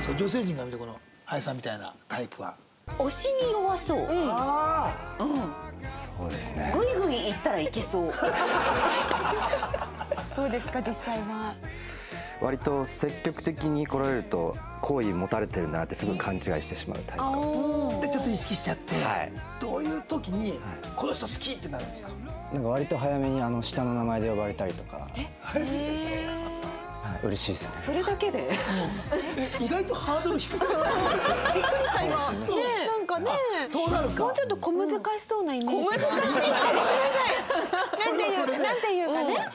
ですか？女性陣が見てこの林さんみたいなタイプは。推しに弱そう。あそうですね。ぐいぐい行ったらいけそう。どうですか実際は？割と積極的に来られると好意持たれてるんだなってすぐ勘違いしてしまうタイプ。でちょっと意識しちゃって、はい。どういう時にこの人好きってなるんですか？なんか割と早めにあの下の名前で呼ばれたりとか。はい嬉しいですね。それだけで？え意外とハードル低くないそう。なんかね。そうなるか。もうちょっと小難しそうなイメージが。小難しい。なんていうかなんていうかね